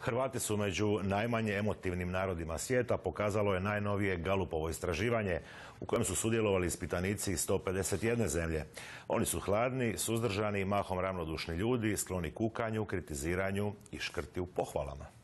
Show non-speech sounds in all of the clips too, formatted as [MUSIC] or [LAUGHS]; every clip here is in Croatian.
Hrvati su među najmanje emotivnim narodima svijeta, pokazalo je najnovije Galupovo istraživanje u kojem su sudjelovali ispitanici iz 151 zemlje. Oni su hladni, suzdržani i mahom ravnodušni ljudi, skloni kukanju, kritiziranju i škrti u pohvalama.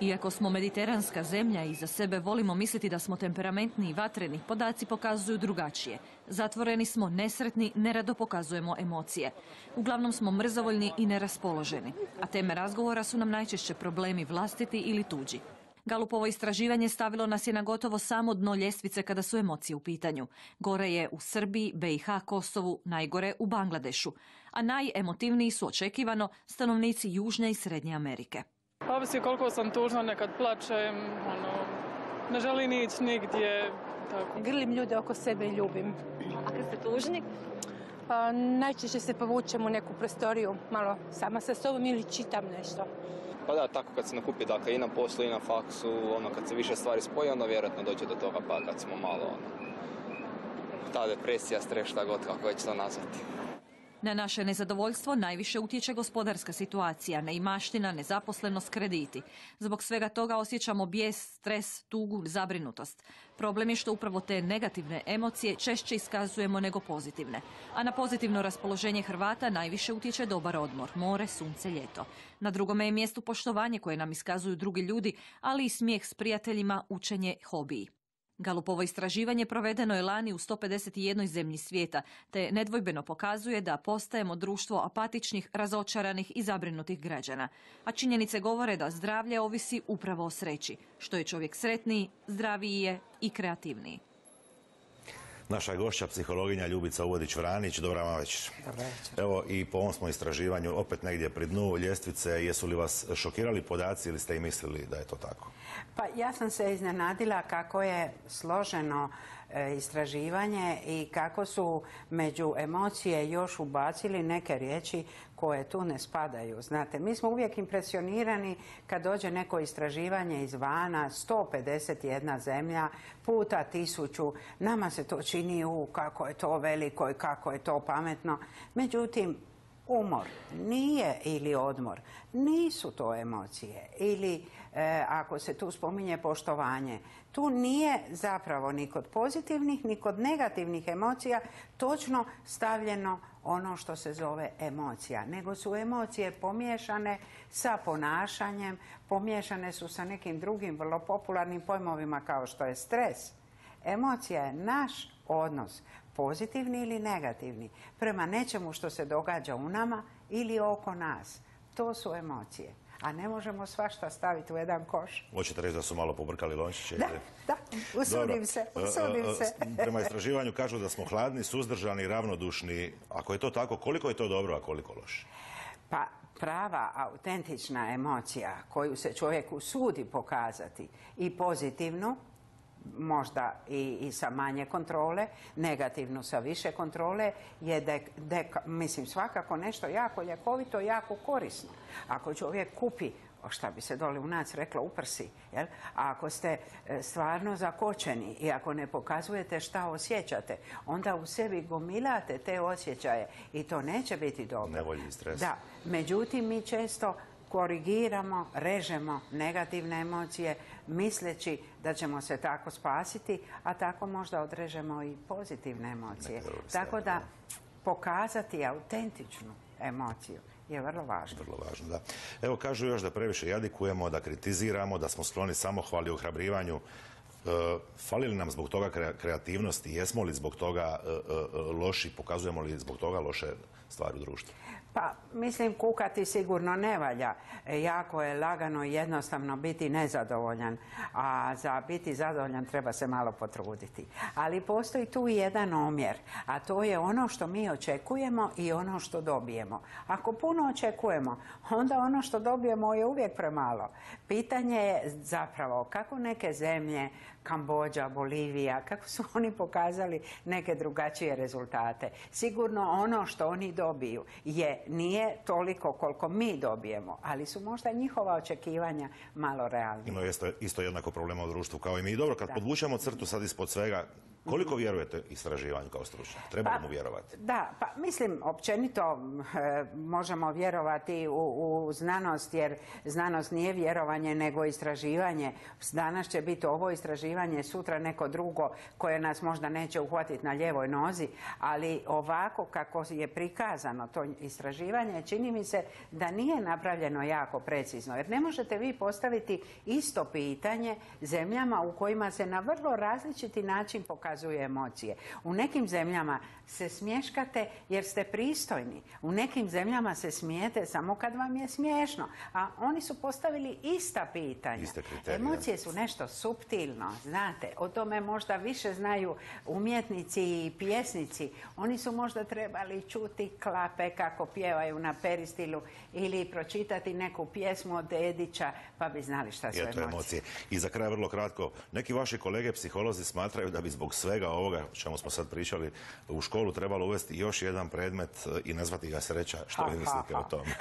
Iako smo mediteranska zemlja i za sebe volimo misliti da smo temperamentni i vatreni, podaci pokazuju drugačije. Zatvoreni smo, nesretni, nerado pokazujemo emocije. Uglavnom smo mrzovoljni i neraspoloženi, a teme razgovora su nam najčešće problemi vlastiti ili tuđi. Galupovo istraživanje stavilo nas je na gotovo samo dno ljestvice kada su emocije u pitanju. Gore je u Srbiji, BiH, Kosovu, najgore u Bangladešu, a najemotivniji su očekivano stanovnici Južne i Srednje Amerike. Ovisi koliko sam tužna, nekad plačem, ono, ne želim ići nigdje. Tako. Grlim ljude oko sebe i ljubim. A kad ste tužni? A, najčešće se povučem u neku prostoriju, malo sama sa sobom ili čitam nešto. Pa da, tako kad se nakupi, dakle i na poslu i na faksu, ono kad se više stvari spoji, onda vjerojatno dođe do toga pa kad smo malo, ono, ta depresija, stres, šta god, kako već to nazvati. Na naše nezadovoljstvo najviše utječe gospodarska situacija, neimaština, nezaposlenost, krediti. Zbog svega toga osjećamo bijes, stres, tugu, zabrinutost. Problem je što upravo te negativne emocije češće iskazujemo nego pozitivne. A na pozitivno raspoloženje Hrvata najviše utječe dobar odmor, more, sunce, ljeto. Na drugome je mjestu poštovanje koje nam iskazuju drugi ljudi, ali i smijeh s prijateljima, učenje, hobiji. Galupovo istraživanje provedeno je lani u 151 zemlji svijeta, te nedvojbeno pokazuje da postajemo društvo apatičnih, razočaranih i zabrinutih građana. A činjenice govore da zdravlje ovisi upravo o sreći. Što je čovjek sretniji, zdraviji je i kreativniji. Naša gošća, psihologinja Ljubica Uvodić-Vranić, dobra vam večer. Evo i po ovom smo istraživanju opet negdje pri dnu ljestvice. Jesu li vas šokirali podaci ili ste i mislili da je to tako? Pa ja sam se iznenadila kako je složeno istraživanje i kako su među emocije još ubacili neke riječi koje tu ne spadaju. Znate, mi smo uvijek impresionirani kad dođe neko istraživanje izvana, 151 zemlja puta tisuću. Nama se to čini u kako je to veliko i kako je to pametno. Međutim, umor nije ili odmor, nisu to emocije ili e, ako se tu spominje poštovanje, tu nije zapravo ni kod pozitivnih ni kod negativnih emocija točno stavljeno ono što se zove emocija, nego su emocije pomiješane sa ponašanjem, pomiješane su sa nekim drugim vrlo popularnim pojmovima kao što je stres. Emocija je naš odnos pozitivni ili negativni, prema nečemu što se događa u nama ili oko nas. To su emocije. A ne možemo svašta staviti u jedan koš. Hoćete reći da su malo pobrkali lončiće? Da, da, usudim se, usudim se. Prema [LAUGHS] istraživanju kažu da smo hladni, suzdržani, ravnodušni. Ako je to tako, koliko je to dobro, a koliko loše? Pa prava, autentična emocija koju se čovjek usudi pokazati i pozitivnu, možda i, i sa manje kontrole, negativnu sa više kontrole, je da mislim svakako nešto jako ljekovito, jako korisno. Ako čovjek kupi šta bi se dole u nas reklo uprsi, jel? a ako ste e, stvarno zakočeni i ako ne pokazujete šta osjećate, onda u sebi gomilate te osjećaje i to neće biti dobro. Nevolji stres. Da, međutim mi često korigiramo, režemo negativne emocije misleći da ćemo se tako spasiti, a tako možda odrežemo i pozitivne emocije. Tako da pokazati autentičnu emociju je vrlo važno. Vrlo važno, da. Evo kažu još da previše jadikujemo, da kritiziramo, da smo skloni samohvali u ohrabrivanju. E, fali li nam zbog toga kreativnosti? Jesmo li zbog toga e, e, loši? Pokazujemo li zbog toga loše stvari u društvu? Pa, mislim, kukati sigurno ne valja. Jako je lagano i jednostavno biti nezadovoljan, a za biti zadovoljan treba se malo potruditi. Ali postoji tu jedan omjer, a to je ono što mi očekujemo i ono što dobijemo. Ako puno očekujemo, onda ono što dobijemo je uvijek premalo. Pitanje je zapravo kako neke zemlje Kambođa, Bolivija, kako su oni pokazali neke drugačije rezultate. Sigurno ono što oni dobiju je nije toliko koliko mi dobijemo, ali su možda njihova očekivanja malo realnija. Ima isto, isto jednako problema u društvu kao i mi. Dobro, kad podvučemo crtu sad ispod svega, koliko vjerujete istraživanju kao stručnjak? Treba li mu vjerovati? Da, pa mislim, općenito e, možemo vjerovati u, u znanost, jer znanost nije vjerovanje nego istraživanje. Danas će biti ovo istraživanje, sutra neko drugo koje nas možda neće uhvatiti na ljevoj nozi, ali ovako kako je prikazano to istraživanje, čini mi se da nije napravljeno jako precizno. Jer ne možete vi postaviti isto pitanje zemljama u kojima se na vrlo različiti način pokazuje emocije. U nekim zemljama se smješkate jer ste pristojni. U nekim zemljama se smijete samo kad vam je smiješno. A oni su postavili ista pitanja. Iste kriterije. Emocije su nešto suptilno, znate. O tome možda više znaju umjetnici i pjesnici. Oni su možda trebali čuti klape kako pjevaju na peristilu ili pročitati neku pjesmu od Edića pa bi znali šta su emocije. emocije. I za kraj vrlo kratko, neki vaši kolege psiholozi smatraju da bi zbog svega ovoga o čemu smo sad pričali u školu trebalo uvesti još jedan predmet e, i nazvati ga sreća. Što vi mislite ha, o tome?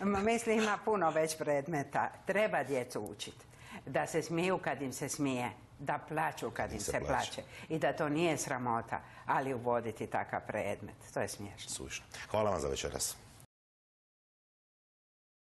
[LAUGHS] Ma, Mislim, ima puno već predmeta. Treba djecu učiti. Da se smiju kad im se smije. Da plaću kad im se se plaće. plaće. I da to nije sramota. Ali uvoditi takav predmet. To je smiješno. Suvišno. Hvala vam za večeras.